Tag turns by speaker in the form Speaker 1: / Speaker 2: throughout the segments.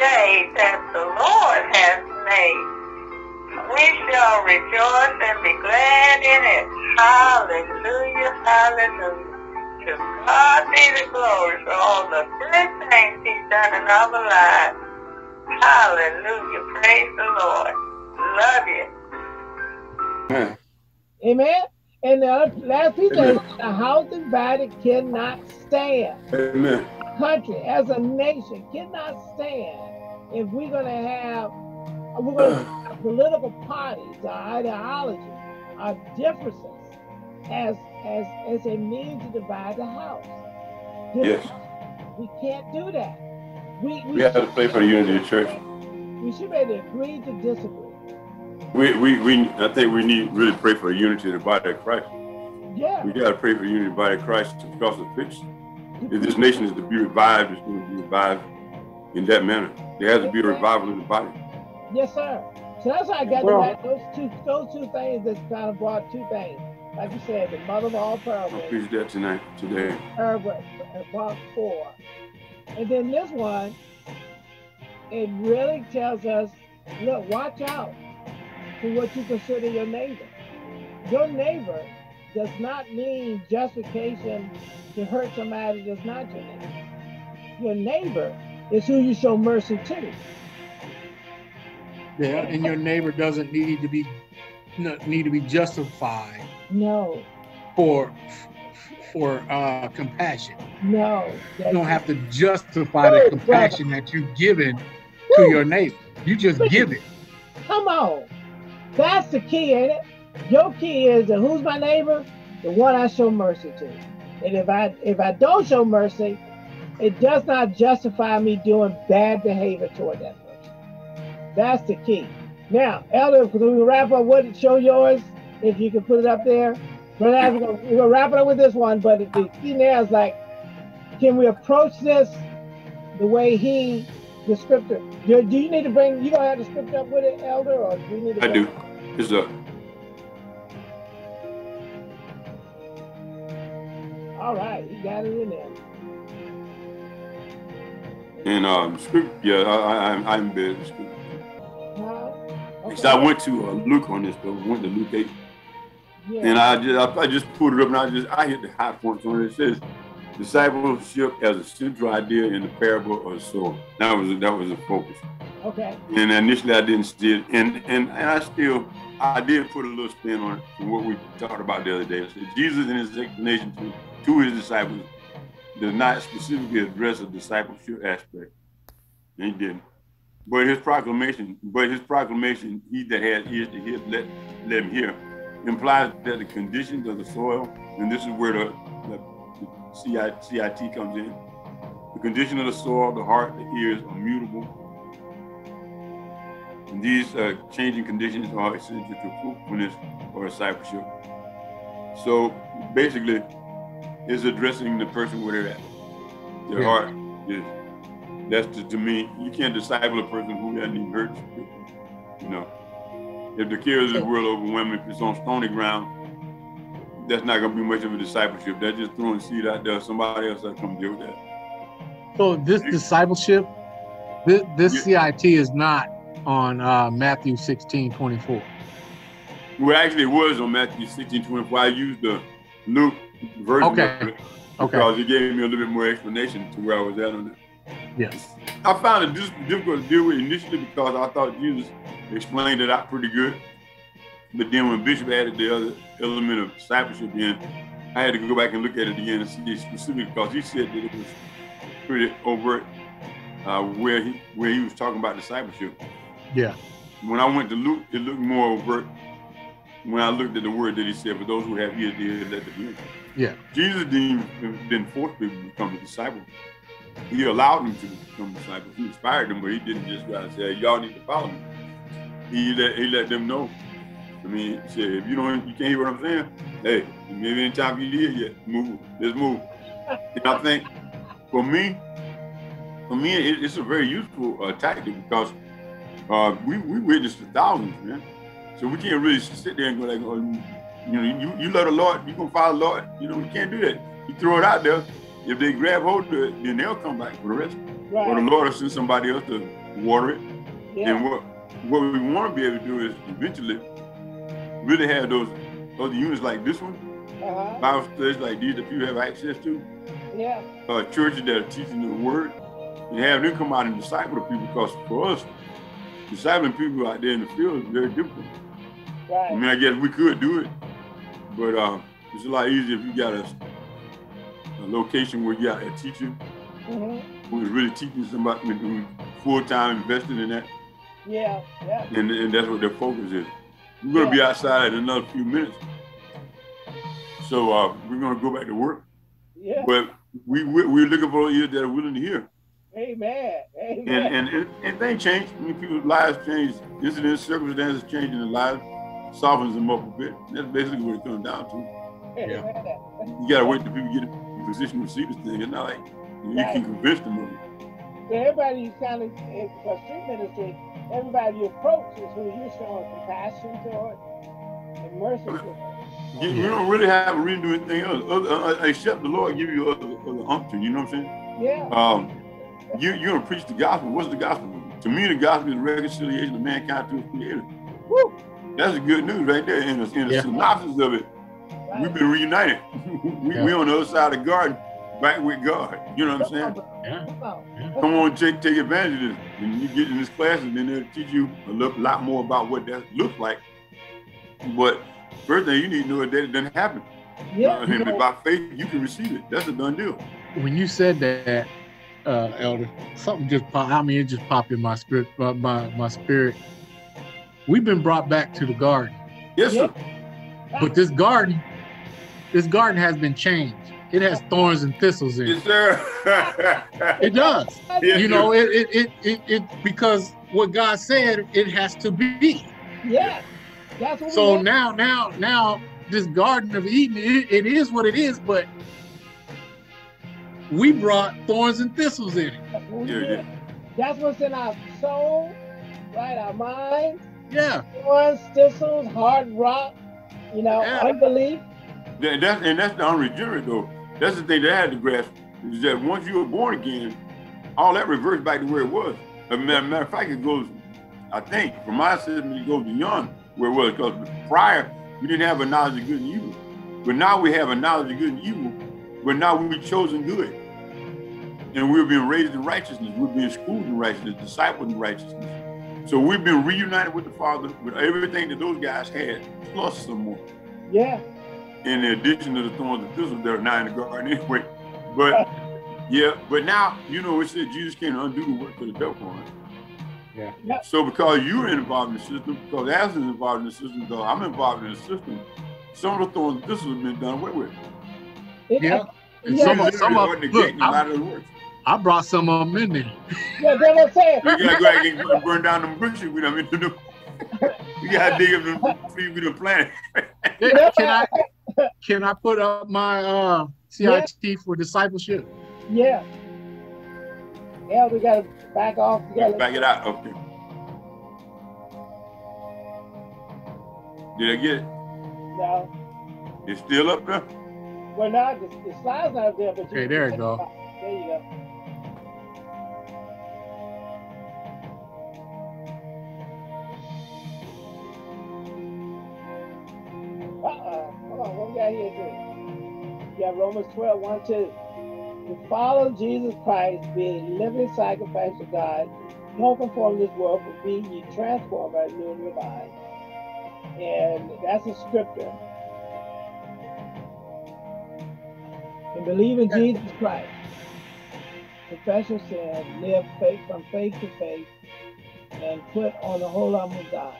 Speaker 1: day that the Lord has made. We shall rejoice and be glad in it. Hallelujah, hallelujah. To God be the glory for all the good things he's done in our lives. Hallelujah, praise the Lord. Love you.
Speaker 2: Amen.
Speaker 3: Amen. And the last piece is the house divided cannot stand.
Speaker 2: Amen.
Speaker 3: Country as a nation cannot stand if we're going to have we're going to have political parties, our ideology, our differences as as as a means to divide the house.
Speaker 2: Yes.
Speaker 3: We can't do that. We we,
Speaker 2: We have to play for the unity of the church.
Speaker 3: we should be able to agree to disagree.
Speaker 2: We, we, we, I think we need really pray for the unity of the body of Christ.
Speaker 3: Yeah.
Speaker 2: We got to pray for the unity of the body of Christ because of fix. If this nation is to be revived, it's going to be revived in that manner. There has to be a revival in the body.
Speaker 3: Yes, sir. So that's why I got
Speaker 4: Well-
Speaker 3: that, those two those two things that's kind of brought two things. Like you said, the mother of all
Speaker 2: I'll preach that tonight, today.
Speaker 3: parable, uh, part four. And then this one, it really tells us, look, watch out for what you consider your neighbor. Your neighbor does not mean justification to hurt somebody that's not your neighbor. Your neighbor is who you show mercy to.
Speaker 4: Yeah, and your neighbor doesn't need to be need to be justified
Speaker 3: No,
Speaker 4: for for uh, compassion.
Speaker 3: no.
Speaker 4: You don't have to justify the compassion that you've given to your neighbor. You just give it.
Speaker 3: Come on. That's the key, ain't it? Your key is that who's my neighbor? The one I show mercy to. And if I if I don't show mercy, it does not justify me doing bad behavior toward that person. That's the key. Now, Elder, can we wrap up what it show yours? If you can put it up there. But we're gonna, we're gonna wrap it up with this one, but the key now is like, can we approach this the way he the scripture. Do, do you need to bring? You don't have the scripture up with it, Elder, or do you need to?
Speaker 2: I do. It's up.
Speaker 3: All right, he got it in there.
Speaker 2: And um, yeah, I, I, I'm, bad at script.
Speaker 3: Huh?
Speaker 2: Because I went to uh, Luke on this, but went to Luke 8.
Speaker 3: Yeah.
Speaker 2: And I just, I, I just pulled it up and I just, I hit the high points on it. It says, discipleship as a central idea in the parable of the sower. That was, that was the focus.
Speaker 3: okay.
Speaker 2: And initially I didn't see it. And, and, and I still, I did put a little spin on it from what we talked about the other day. Said, Jesus in his explanation to, to his disciples does not specifically address the discipleship aspect. He didn't. But his proclamation, but his proclamation, he that has ears to hear, let, let him hear, implies that the conditions of the soil, and this is where the, the, the CIT, CIT comes in, the condition of the soil, the heart, the ears are mutable. And these uh, changing conditions are essential to fruitfulness or discipleship. So basically, it's addressing the person where they're at. Their
Speaker 4: Yeah.
Speaker 2: heart is. That's to, to me, you can't disciple a person who hasn't even hurt you. You know, if the cares of the world overwhelm, if it's on stony ground, that's not going to be much of a discipleship. That's just throwing seed out there. Somebody else will come deal with that.
Speaker 4: So this discipleship, this, this CIT is not on uh, Matthew 16, 24.
Speaker 2: Well, actually, it was on Matthew 16, 24. I used the Luke version
Speaker 4: Okay.
Speaker 2: of it
Speaker 4: Okay.
Speaker 2: because it gave me a little bit more explanation to where I was at on it.
Speaker 4: Yes.
Speaker 2: I found it difficult to deal with initially because I thought Jesus explained it out pretty good. But then when Bishop added the other element of discipleship in, I had to go back and look at it again and see specifically because he said that it was pretty overt uh, where he where he was talking about discipleship.
Speaker 4: Yeah.
Speaker 2: When I went to Luke, it looked more overt when I looked at the word that he said, for those who have ears to hear, let them hear.
Speaker 4: Yeah.
Speaker 2: Jesus didn't, didn't force people to become a disciple. He allowed them to become disciples. He inspired them, but he didn't just go out and say, y'all need to follow me. He let, he let them know. I mean, he said, if you don't, you can't hear what I'm saying, hey, maybe ain't time you to hear yet. Move, let's move. And I think for me, for me, it, it's a very useful uh, tactic because uh, we, we witnessed to thousands, man. So we can't really sit there and go like, oh, you know, you, you love the Lord, you gonna follow the Lord. You know, you can't do that. You throw it out there. If they grab hold of it, then they'll come back for the rest.
Speaker 3: Right.
Speaker 2: or the Lord will send somebody else to water it.
Speaker 3: yeah.
Speaker 2: And what what we want to be able to do is eventually really have those other units like this one,
Speaker 3: Uh-huh.
Speaker 2: Bible studies like these that people have access to,
Speaker 3: Yeah.
Speaker 2: uh, churches that are teaching the word, and have them come out and disciple the people. Because for us, discipling people out there in the field is very difficult.
Speaker 3: Right.
Speaker 2: I mean, I guess we could do it, but uh, it's a lot easier if you got a, a location where you got a teacher
Speaker 3: hmm
Speaker 2: who is really teaching somebody who full time invested in that,
Speaker 3: Yeah. Yeah.
Speaker 2: and, and that's what their focus is. We're gonna be outside in another few minutes, so uh, we're gonna go back to work.
Speaker 3: Yeah.
Speaker 2: But we we- we're looking for ears that are willing to hear,
Speaker 3: Amen. Amen.
Speaker 2: and and and, and things change. I mean, people's lives change. Incidents, circumstances change in their lives, softens them up a bit. That's basically what it comes down to.
Speaker 3: Amen.
Speaker 2: You gotta wait till people get in position to see this thing. It's not like you can convince them of it.
Speaker 3: So everybody you kind of, for street ministry, everybody you approach is who you're showing compassion toward and mercy toward.
Speaker 2: You, you don't really have to really do anything else other, uh, except the Lord give you other, other unction. You know what I'm saying?
Speaker 3: Yeah.
Speaker 2: Um, you you're gonna preach the gospel. What's the gospel? To me, the gospel is reconciliation of mankind to its creator.
Speaker 3: Woo.
Speaker 2: That's the good news right there. In the, in the
Speaker 4: Yeah.
Speaker 2: synopsis of it, we've been reunited. we
Speaker 4: Yeah.
Speaker 2: we on the other side of the garden, back with God. You know what I'm saying?
Speaker 4: Yeah.
Speaker 3: Come on.
Speaker 2: Take take advantage of this. When you get in this class, and then they'll teach you a lo- lot more about what that looks like. But first thing you need to know is that it doesn't happen.
Speaker 3: Yeah.
Speaker 2: Uh, and by faith, you can receive it. That's a done deal.
Speaker 4: When you said that, uh, Elder, something just popped. I mean, it just popped in my script, uh, my my spirit. We've been brought back to the garden,
Speaker 2: Yes, sir.
Speaker 4: but this garden, this garden has been changed. It has thorns and thistles in it.
Speaker 2: Yes,
Speaker 4: it.
Speaker 2: sir.
Speaker 4: It does.
Speaker 2: Yeah.
Speaker 4: You know, it it, it it it because what God said it has to be.
Speaker 3: Yeah. That's what
Speaker 4: So
Speaker 3: we
Speaker 4: now, now, now, this Garden of Eden, it, it is what it is, but we brought thorns and thistles in it.
Speaker 3: That's
Speaker 2: Yeah, yeah.
Speaker 3: That's what's in our soul, right? Our minds,
Speaker 4: Yeah,
Speaker 3: thorns, thistles, hard rock, you know,
Speaker 4: Yeah.
Speaker 3: unbelief.
Speaker 2: That, that's, and that's the unregenerate though. That's the thing that I had to grasp is that once you were born again, all that reverts back to where it was. As a matter, matter of fact, it goes, I think, from my system, it goes beyond where it was. Because prior, we didn't have a knowledge of good and evil. But now we have a knowledge of good and evil, but now we've chosen good. And we're being raised in righteousness. We're being schooled in righteousness, discipled in righteousness. So we've been reunited with the Father with everything that those guys had, plus some more
Speaker 3: Yeah.
Speaker 2: in addition to the thorns and thistles that are now in the garden anyway. But yeah, but now you know it said Jesus can't undo the work of the devil. Right?
Speaker 4: Yeah.
Speaker 2: So because you're involved in the system, because Alice is involved in the system, because I'm involved in the system, some of the thorns and thistles have been done away with.
Speaker 4: Yeah.
Speaker 2: And
Speaker 3: Yeah,
Speaker 2: some
Speaker 4: but
Speaker 2: of
Speaker 4: some
Speaker 2: them
Speaker 4: of-
Speaker 2: are
Speaker 4: look,
Speaker 2: negating a
Speaker 4: I'm-
Speaker 2: lot of the works.
Speaker 4: I brought some of them in there.
Speaker 3: Yeah, that's what I'm saying.
Speaker 2: We gotta go out and get- burn down them bushes we done been to do. We gotta dig up them trees we done planted.
Speaker 4: Can I can I put up my uh, CIT for discipleship?
Speaker 3: Yeah. Yeah, we gotta back off. We gotta
Speaker 2: Back it out. Okay. Did I get it?
Speaker 3: No,
Speaker 2: It's still up there?
Speaker 3: we're not. The, the slide's not there, but
Speaker 4: Okay, there you go.
Speaker 3: There you go. Uh-uh. Hold on, what we got here, too? You got Romans 12, 1, 2. To follow Jesus Christ, be a living sacrifice to God, don't conform to this world, but be ye transformed by the renewing your mind. And that's a scripture. And believe in Jesus Christ. Confess said, live faith from faith to faith, and put on the whole armor of God.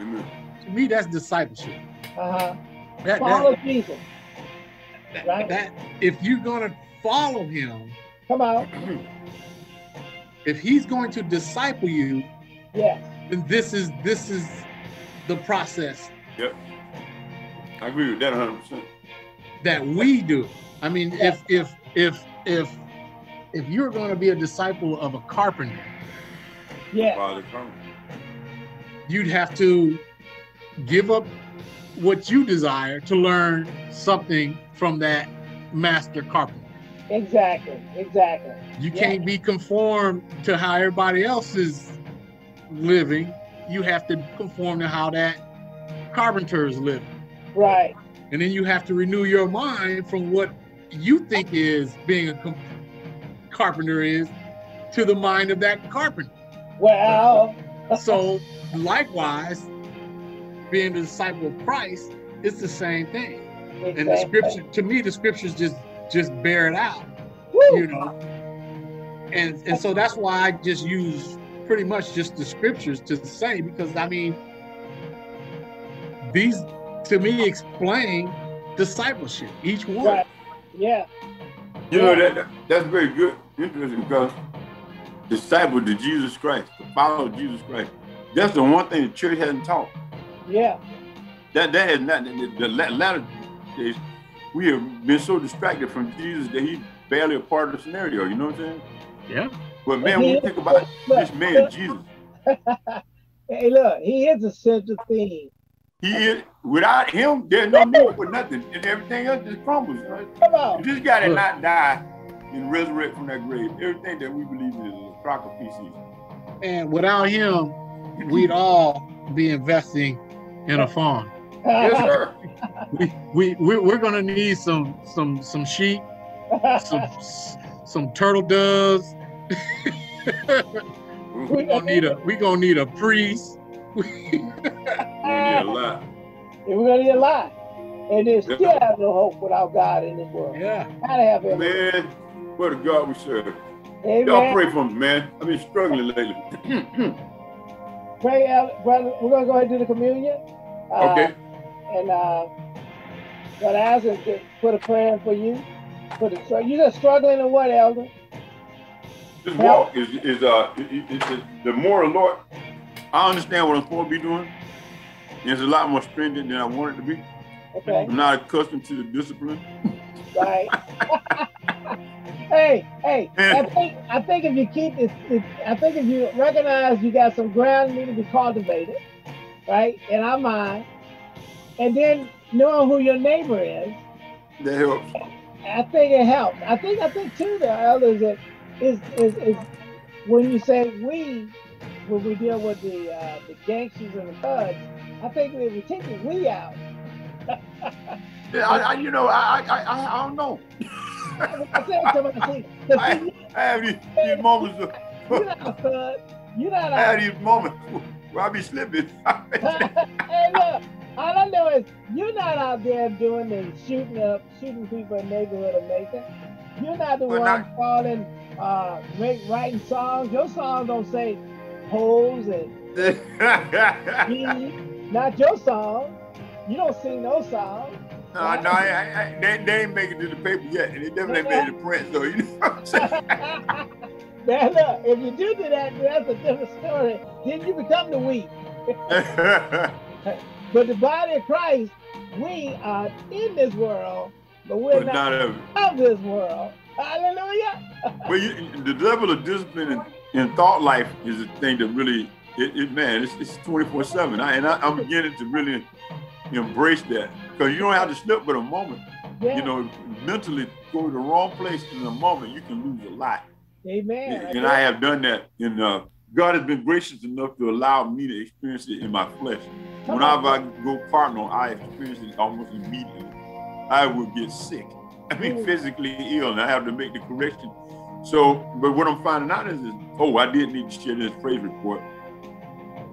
Speaker 2: Amen.
Speaker 4: To me, that's discipleship.
Speaker 3: Uh-huh.
Speaker 4: That,
Speaker 3: Follow
Speaker 4: that,
Speaker 3: Jesus.
Speaker 4: that,
Speaker 3: right.
Speaker 4: that if you're gonna follow him,
Speaker 3: Come on.
Speaker 4: if he's going to disciple you,
Speaker 3: Yes.
Speaker 4: then this is this is the process Yep.
Speaker 2: I agree with that 100%.
Speaker 4: that we do. I mean, if if if if if you're going to be a disciple of a carpenter,
Speaker 3: Yes.
Speaker 2: Father, come.
Speaker 4: you'd have to give up what you desire to learn something from that master carpenter.
Speaker 3: Exactly. Exactly.
Speaker 4: You
Speaker 3: Yeah.
Speaker 4: can't be conformed to how everybody else is living. You have to conform to how that carpenter is living.
Speaker 3: Right.
Speaker 4: And then you have to renew your mind from what you think is being a com- carpenter is to the mind of that carpenter.
Speaker 3: Well.
Speaker 4: So likewise, being a disciple of Christ, it's the same thing. And the scripture, to me, the scriptures just just bear it out.
Speaker 3: Woo.
Speaker 4: you know. And and so that's why I just use pretty much just the scriptures to say because I mean these to me explain discipleship, each one.
Speaker 3: Right. Yeah.
Speaker 2: You know that, that that's very good, interesting because disciple to Jesus Christ, to follow Jesus Christ. That's the one thing the church hasn't taught.
Speaker 3: Yeah.
Speaker 2: That that has not the, the latter days. We have been so distracted from Jesus that he's barely a part of the scenario. You know what I'm saying?
Speaker 4: Yeah.
Speaker 2: But man, when you think about this man Jesus,
Speaker 3: Hey, look, he is a central theme.
Speaker 2: he is without him, there's no need for nothing, and everything else just crumbles. Right?
Speaker 3: Come on.
Speaker 2: If this guy did not die and resurrect from that grave, everything that we believe in is a crock of pieces.
Speaker 4: And without him, we'd all be investing in a farm.
Speaker 2: Yes, sir.
Speaker 4: We we we're, we're gonna need some some some sheep, some some turtle doves. we're gonna need a we gonna need a priest.
Speaker 2: We need a lot.
Speaker 3: We're gonna need a lot. And there's
Speaker 2: Yeah.
Speaker 3: still have no hope without God in this world.
Speaker 4: yeah.
Speaker 3: Gotta have him.
Speaker 2: Man, what a God we serve. Y'all pray for me, man. I've been struggling lately.
Speaker 3: Pray, uh, brother. We're gonna go ahead and do the communion. Uh,
Speaker 2: okay.
Speaker 3: And uh, what I ask is to put a prayer for you. For the you just struggling in what, Elder?
Speaker 2: This walk is is uh it, it, it's the- the more Lord. I understand what I'm supposed to be doing. It's a lot more stringent than I want it to be.
Speaker 3: Okay,
Speaker 2: I'm not accustomed to the discipline.
Speaker 3: right. hey. I think I think if you keep it, it, I think if you recognize you got some ground need to be cultivated, right, in our mind, and then knowing who your neighbor is,
Speaker 2: That helps.
Speaker 3: I think it helps. I think I think too the others that is is is when you say we when we deal with the uh, the gangsters and the thugs, I think we take the we out,
Speaker 2: Yeah, I, I you know I I I, I don't know.
Speaker 3: I said somebody see, 'cause
Speaker 2: I, I have these, these moments of
Speaker 3: you're not a you're not
Speaker 2: I have
Speaker 3: a.
Speaker 2: these moments where I be slipping.
Speaker 3: hey look, all I know is you're not out there doing and shooting up shooting people in the neighborhood of Macon. You're not the
Speaker 2: But
Speaker 3: one
Speaker 2: not-
Speaker 3: calling, uh, writing songs. Your songs don't say hoes and Me, not your song. You don't sing no song.
Speaker 2: No, no, I, I, I, they, they ain't make it to the paper yet, and they definitely ain't made it to print. So you know what I'm saying.
Speaker 3: now look, if you do do that, that's a different story. Then you become the weak. But the body of Christ, we are in this world, but we're
Speaker 2: but
Speaker 3: not,
Speaker 2: not of
Speaker 3: this world. Hallelujah.
Speaker 2: But you, the level of discipline in, in thought life is a thing that really, it, it man, it's, it's 24 7. I, and I, I'm beginning to really embrace that because you don't have to slip with a moment.
Speaker 3: Yeah.
Speaker 2: You know, mentally go to the wrong place in a moment, you can lose a lot.
Speaker 3: Amen.
Speaker 2: and I have done that. And uh, God has been gracious enough to allow me to experience it in my flesh.
Speaker 3: Come
Speaker 2: Whenever
Speaker 3: on.
Speaker 2: I go carnal, I experience it almost immediately. I would get sick. I mean,
Speaker 3: Mm.
Speaker 2: physically ill, and I have to make the correction. So, but what I'm finding out is, is oh, I did need to share this praise report.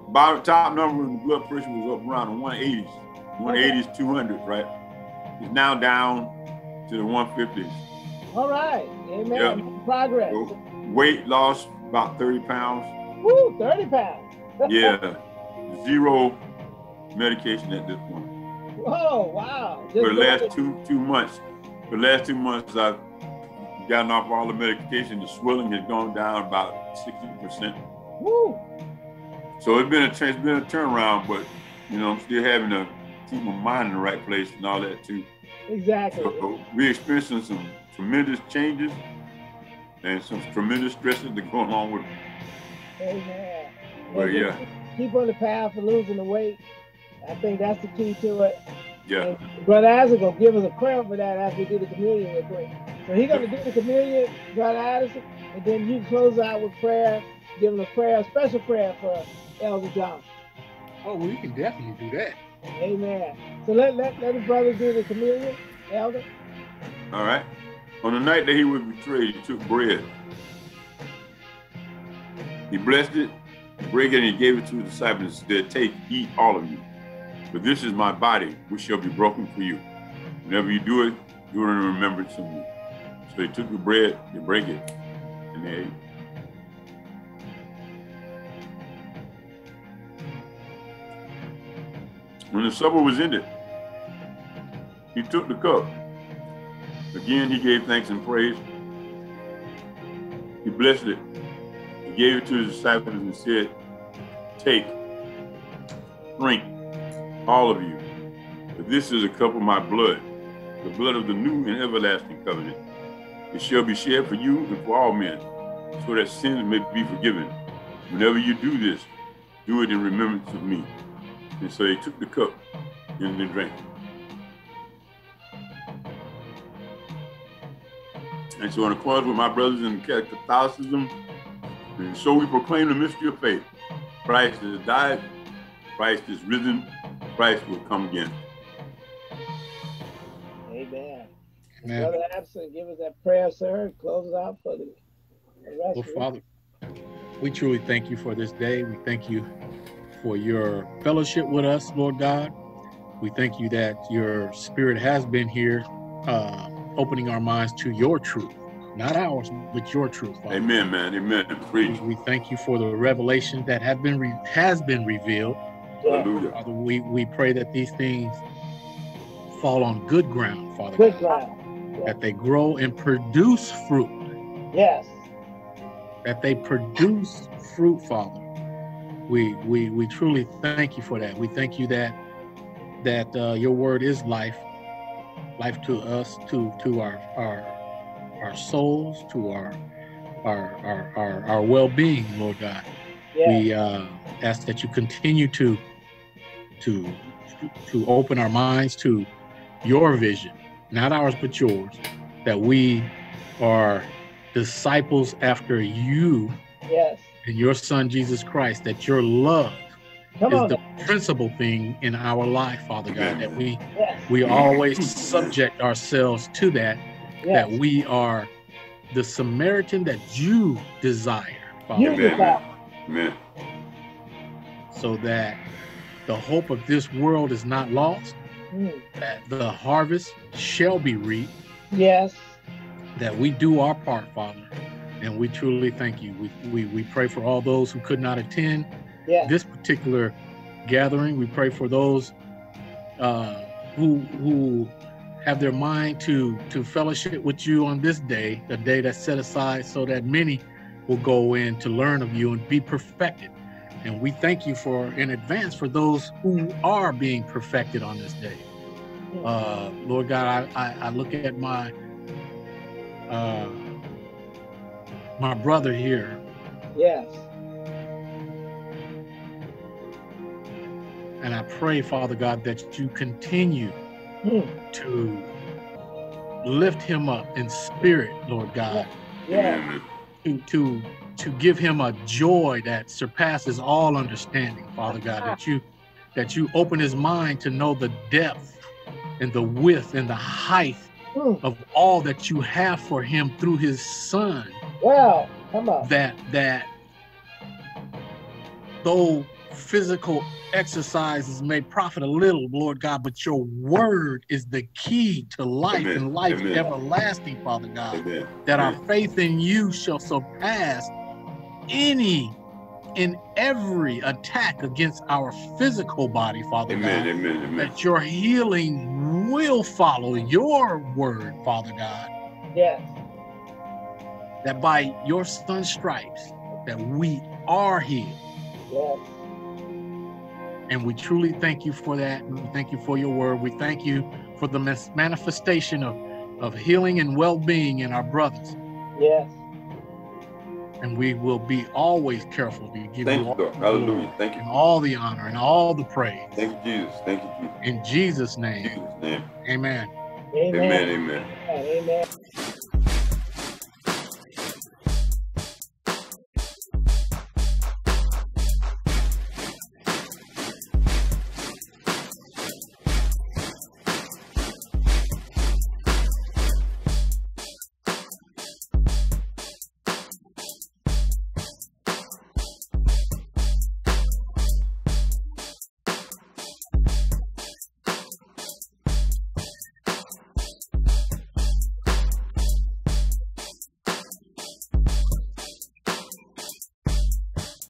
Speaker 2: By the top number in the blood pressure was up around the 180s, 180s, 200s, right? It's now down to the 150s.
Speaker 3: All right. Amen.
Speaker 2: Yeah.
Speaker 3: Progress.
Speaker 2: So, weight loss about 30 pounds.
Speaker 3: Woo, 30 pounds.
Speaker 2: Yeah, zero medication at this point.
Speaker 3: Oh, wow. Just
Speaker 2: For the last
Speaker 3: it.
Speaker 2: two two months, for the last two months, I've gotten off all the medication. The swelling has gone down about sixty percent.
Speaker 3: Woo.
Speaker 2: So it's been a it's been a turnaround, but you know I'm still having to keep my mind in the right place and all that too.
Speaker 3: Exactly.
Speaker 2: So we're experiencing some tremendous changes and some tremendous stresses that go along with it.
Speaker 3: Amen.
Speaker 2: But
Speaker 3: And
Speaker 2: yeah,
Speaker 3: Keep on the path of losing the weight. I think that's the key to it.
Speaker 2: yeah.
Speaker 3: And Brother Isaac will give us a prayer for that after we do the communion real quick. So he's gonna do the communion, Brother Addison, and then you close out with prayer, give him a prayer, a special prayer for Elder John.
Speaker 4: Oh, well, we can definitely do that.
Speaker 3: Amen. So let, let, let the brothers do the communion, Elder.
Speaker 2: All right. On the night that he was betrayed, he took bread. He blessed it, broke it, and he gave it to his disciples and said, Take, eat all of you. But this is my body, which shall be broken for you. Whenever you do it, do it in remembrance of me. So he took the bread, they break it, and they ate. When the supper was ended, he took the cup. Again, he gave thanks and praise. He blessed it. He gave it to his disciples and said, Take, drink, all of you. For this is a cup of my blood, the blood of the new and everlasting covenant. It shall be shed for you and for all men, so that sins may be forgiven. Whenever you do this, do it in remembrance of me. And so he took the cup and he drank. And so in accordance with my brothers in Catholicism, and so we proclaim the mystery of faith. Christ has died, Christ is risen, Christ will come again.
Speaker 3: Amen.
Speaker 4: Amen.
Speaker 3: Brother Addison, give us that prayer, sir. Close it out for the, the rest
Speaker 4: Well,
Speaker 3: of it.
Speaker 4: Father, we truly thank you for this day. We thank you for your fellowship with us, Lord God. We thank you that your spirit has been here, uh, opening our minds to your truth, not ours, but your truth, Father.
Speaker 2: Amen, man. Amen. Preach.
Speaker 4: We thank you for the revelation that have been re- has been revealed.
Speaker 2: Hallelujah.
Speaker 4: Father, we, we pray that these things fall on good ground, Father,
Speaker 3: Good
Speaker 4: God,
Speaker 3: ground.
Speaker 4: that they grow and produce fruit,
Speaker 3: Yes.
Speaker 4: that they produce fruit, Father. We we we truly thank you for that. We thank you that that uh, your word is life, life to us, to to our our our souls, to our our our our, our well-being, Lord God.
Speaker 3: Yes.
Speaker 4: We uh, ask that you continue to to to open our minds to your vision, not ours but yours, that we are disciples after you
Speaker 3: Yes.
Speaker 4: And your son Jesus Christ, that your love
Speaker 3: Come
Speaker 4: is
Speaker 3: on.
Speaker 4: the principal thing in our life, Father God, that we
Speaker 3: Yes.
Speaker 4: we always subject ourselves to that, that we are the Samaritan that you desire, Father,
Speaker 3: You
Speaker 2: Amen.
Speaker 3: desire.
Speaker 2: Amen.
Speaker 4: so that the hope of this world is not lost,
Speaker 3: Mm.
Speaker 4: that the harvest shall be reaped,
Speaker 3: Yes.
Speaker 4: that we do our part, Father. And we truly thank you. We, we, we pray for all those who could not attend
Speaker 3: Yes.
Speaker 4: this particular gathering. We pray for those uh, who who have their mind to to fellowship with you on this day, a day that's set aside so that many will go in to learn of you and be perfected. And we thank you for in advance for those who are being perfected on this day. Uh, Lord God, I, I, I look at my uh, my brother here
Speaker 3: Yes.
Speaker 4: And I pray, Father God, that you continue
Speaker 3: Mm.
Speaker 4: to lift him up in spirit, Lord God.
Speaker 2: Amen.
Speaker 4: to to to give him a joy that surpasses all understanding, Father God, that you that you open his mind to know the depth and the width and the height
Speaker 3: Mm.
Speaker 4: of all that you have for him through his son
Speaker 3: Well, come on.
Speaker 4: that that though physical exercises may profit a little, Lord God, but your word is the key to life
Speaker 2: Amen.
Speaker 4: and life
Speaker 2: Amen.
Speaker 4: everlasting, Father God.
Speaker 2: Amen.
Speaker 4: That our faith in you shall surpass any and every attack against our physical body, Father
Speaker 2: Amen.
Speaker 4: God.
Speaker 2: Amen. Amen.
Speaker 4: That your healing will follow your word, Father God.
Speaker 3: Yes.
Speaker 4: That by your son's stripes, that we are healed.
Speaker 3: Yes.
Speaker 4: And we truly thank you for that. We thank you for your word. We thank you for the manifestation of, of healing and well being in our brothers.
Speaker 3: Yes.
Speaker 4: And we will be always careful to give
Speaker 2: Thank
Speaker 4: you
Speaker 2: you,
Speaker 4: all,
Speaker 2: Lord. Hallelujah. Thank
Speaker 4: and all the honor and all the praise.
Speaker 2: Thank you, Jesus. Thank you, Jesus.
Speaker 4: In Jesus'
Speaker 2: In
Speaker 4: name,
Speaker 2: Jesus' name.
Speaker 4: amen.
Speaker 3: Amen.
Speaker 2: Amen. Amen.
Speaker 3: Amen. Amen.